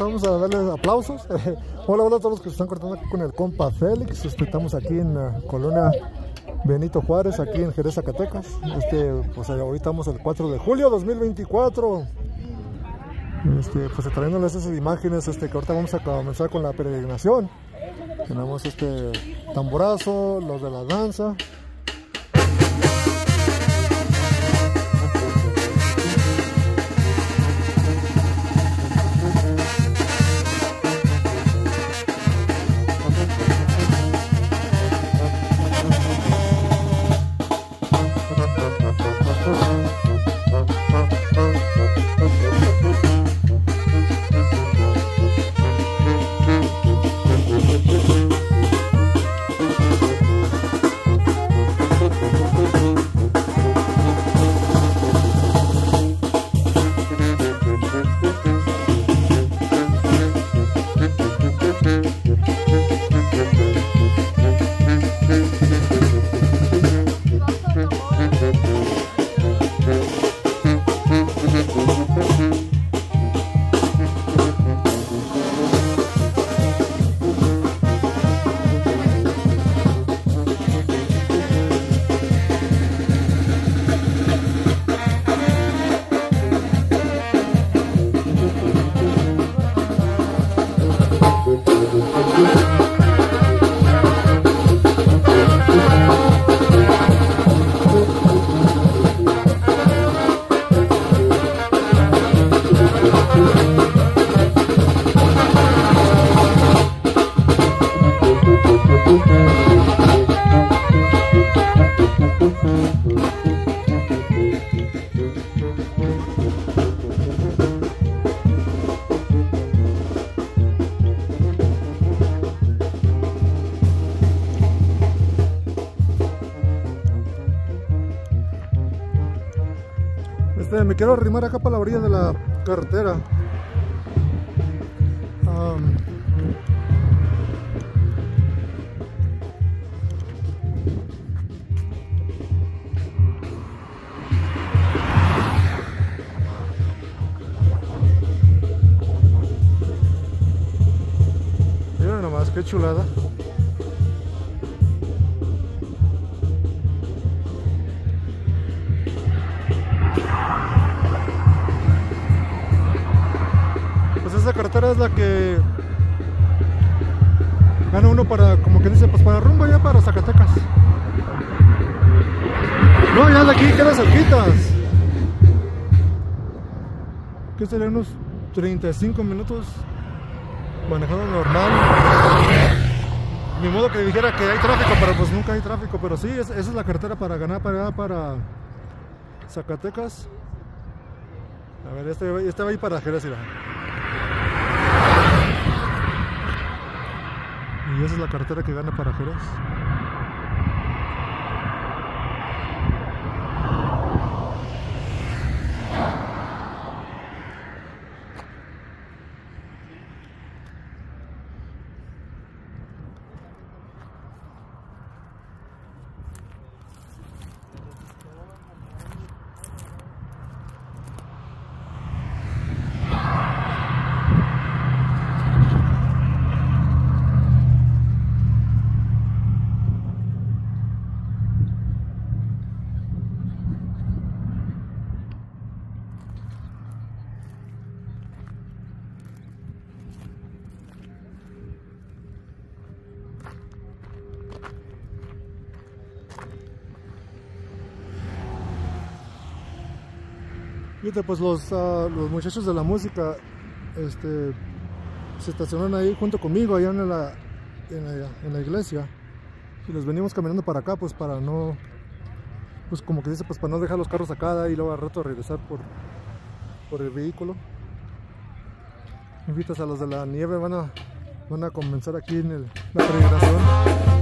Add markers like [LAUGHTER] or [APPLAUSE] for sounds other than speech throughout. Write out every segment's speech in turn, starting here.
vamos a darles aplausos. [LAUGHS] hola, hola a todos los que se están cortando aquí con el compa Félix. Este, estamos aquí en la colonia Benito Juárez, aquí en Jerez, Zacatecas. Este, pues ahorita estamos el 4 de julio 2024. Este, pues trayéndoles esas imágenes este, que ahorita vamos a comenzar con la peregrinación. Tenemos este tamborazo, los de la danza. Me quiero arrimar acá para la orilla de la carretera. Miren nomás, qué chulada. Es la que gana uno para, como que dice, pues para rumbo ya para Zacatecas. No, ya de aquí queda cerquitas. Que serían unos 35 minutos manejando normal. Ni modo que dijera que hay tráfico, pero pues nunca hay tráfico. Pero sí, esa es la carretera para ganar para para Zacatecas. A ver, este, este va a ir para Jerez, Y esa es la carretera que gana para Jerez. Pues los, uh, los muchachos de la música este, se estacionan ahí junto conmigo, allá en la, en la, en la iglesia. Y los venimos caminando para acá, pues para no, pues como que dice, pues para no dejar los carros acá y luego al rato regresar por, por el vehículo. Invitas a los de la nieve, van a, van a comenzar aquí en el, la peregrinación.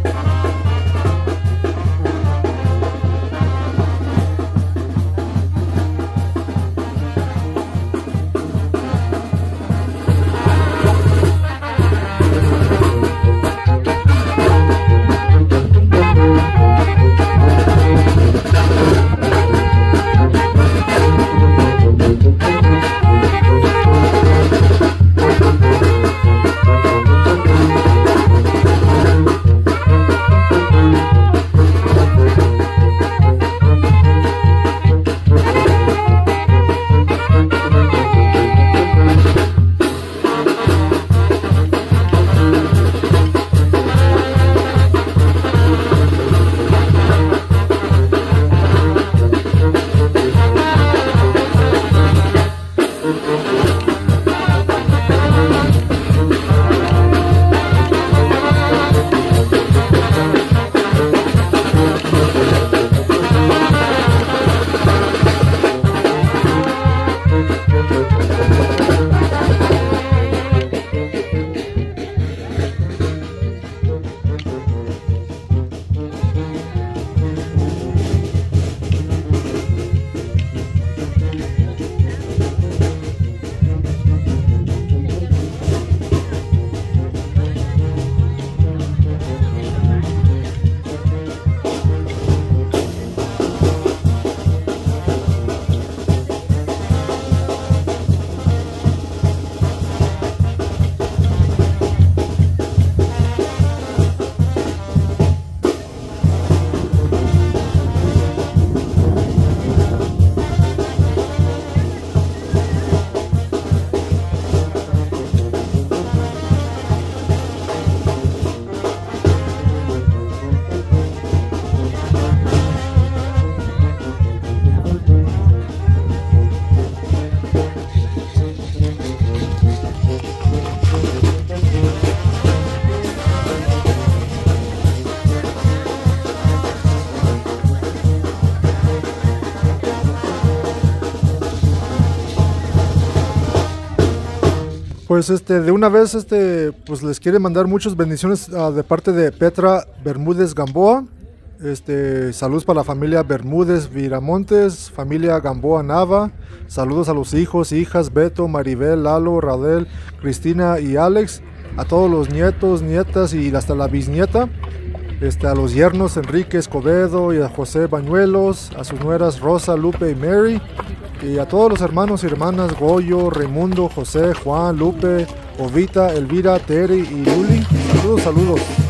Pues este, de una vez, este, pues les quiere mandar muchas bendiciones uh, de parte de Petra Bermúdez Gamboa. Este, saludos para la familia Bermúdez Viramontes, familia Gamboa Nava. Saludos a los hijos, hijas, Beto, Maribel, Lalo, Radel, Cristina y Alex. A todos los nietos, nietas y hasta la bisnieta. Este, a los yernos Enrique Escobedo y a José Bañuelos, a sus nueras Rosa, Lupe y Mary, y a todos los hermanos y hermanas Goyo, Raimundo, José, Juan, Lupe, Ovita, Elvira, Terry y Luli. Saludos, saludos.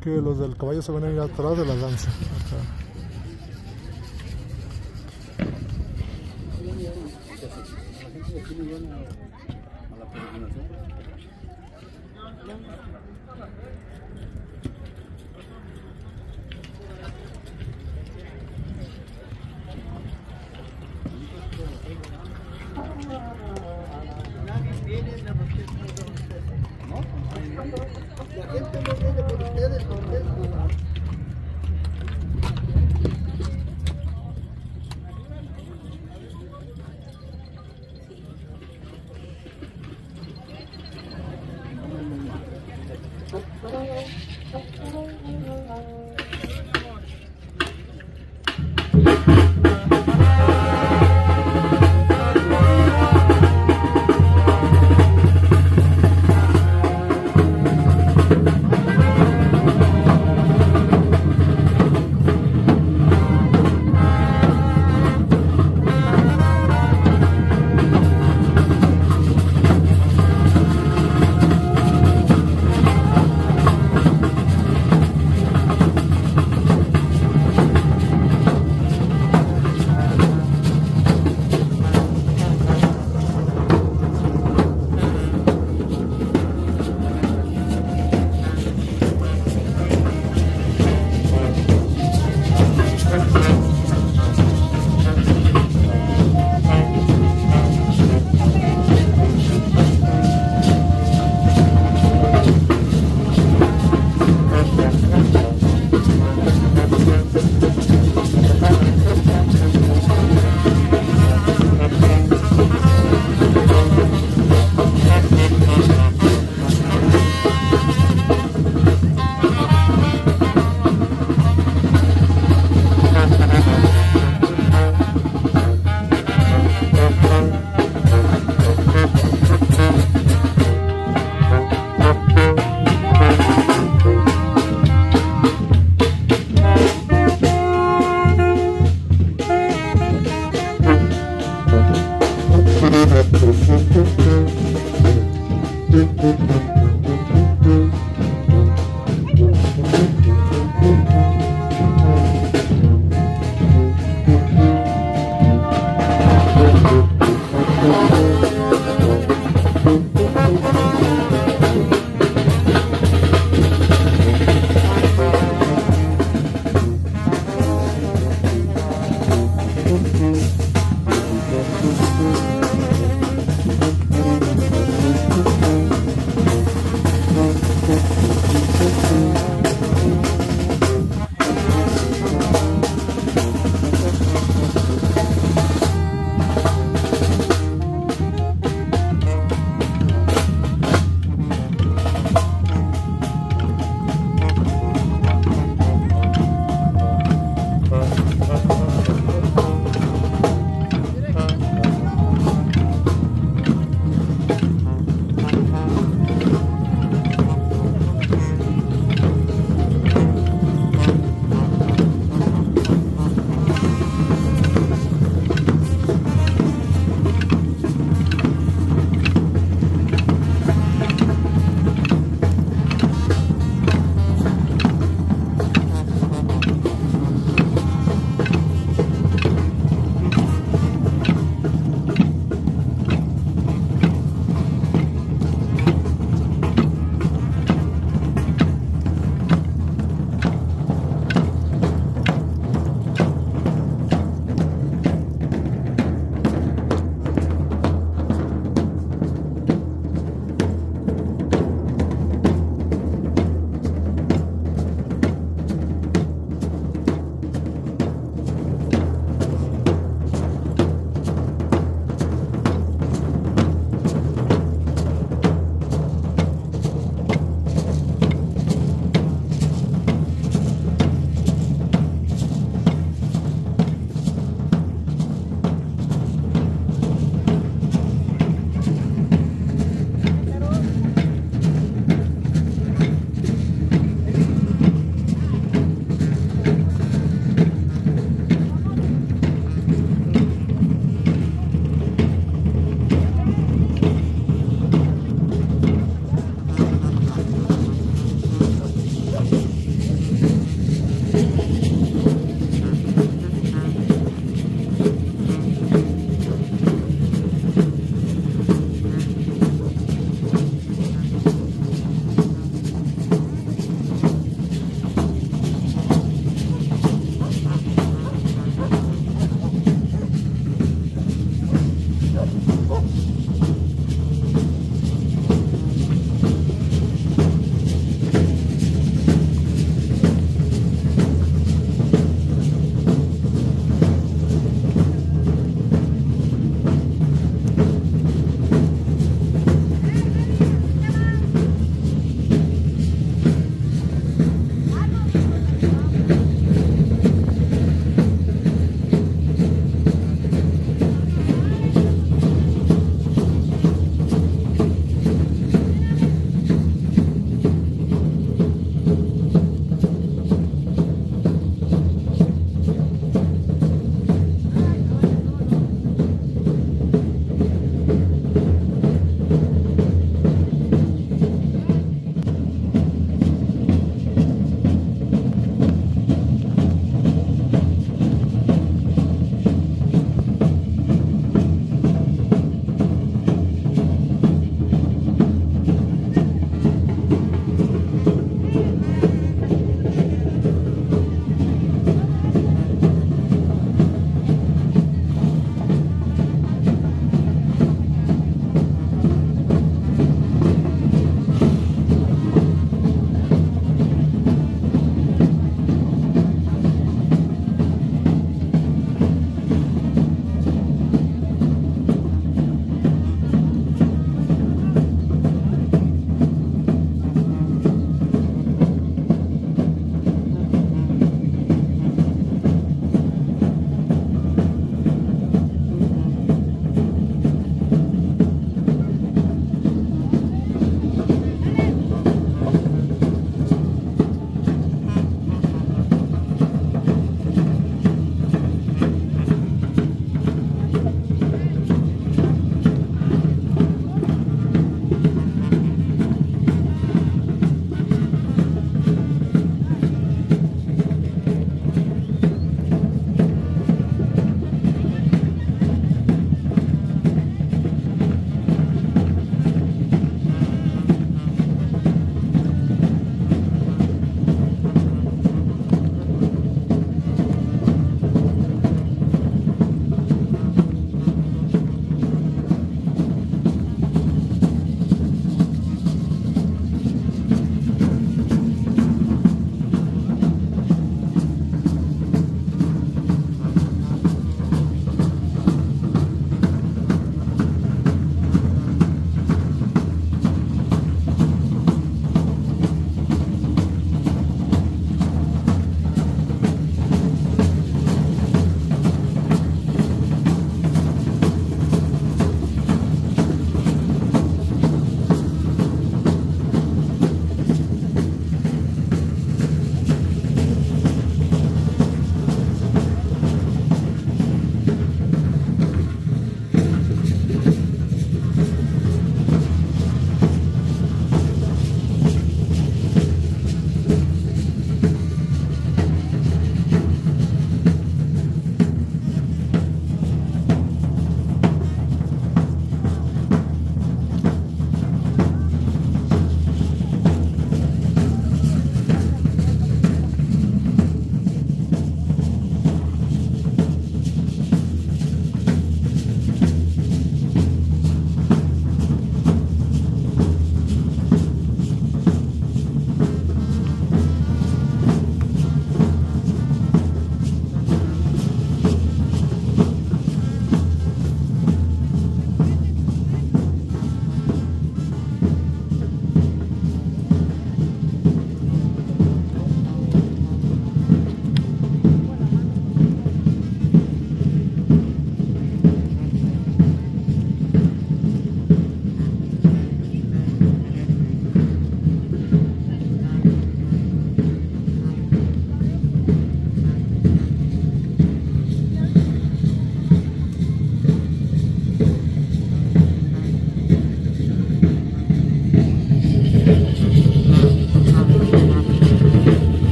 que los del caballo se van a ir atrás de la danza.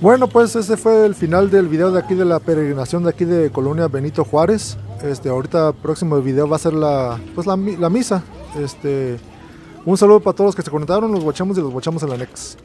Bueno, pues ese fue el final del video de aquí de la peregrinación de aquí de Colonia Benito Juárez. Este, ahorita próximo video va a ser la, pues la, misa. Este, un saludo para todos los que se conectaron, los watchamos y los watchamos en la next.